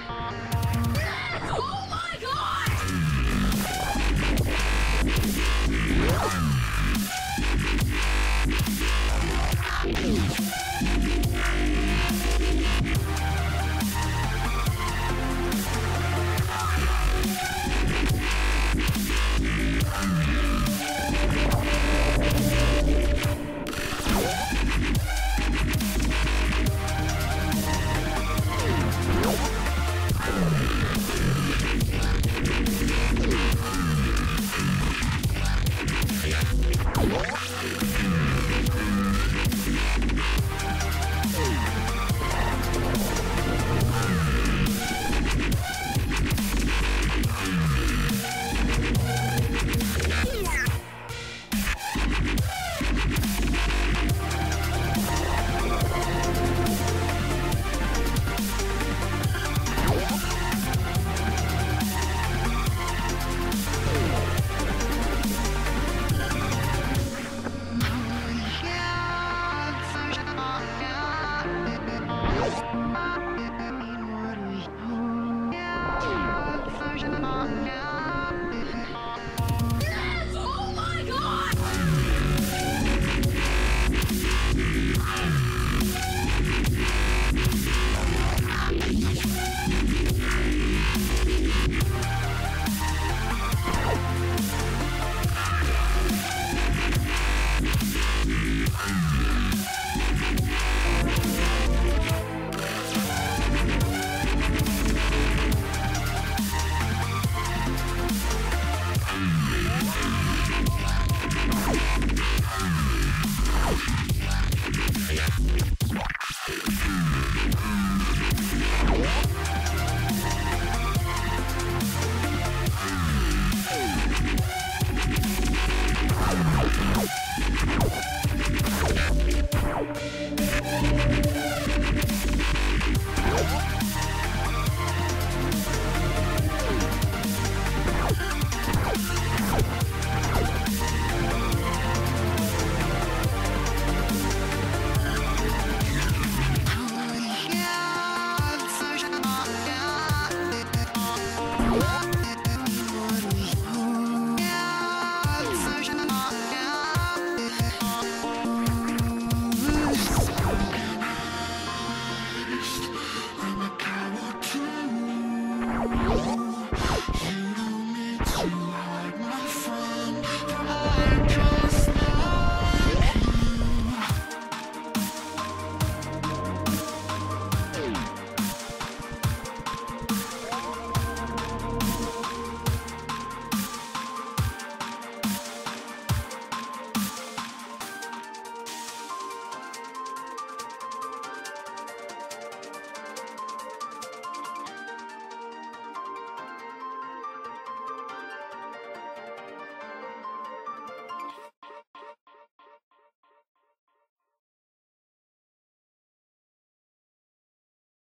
Oh my god! now.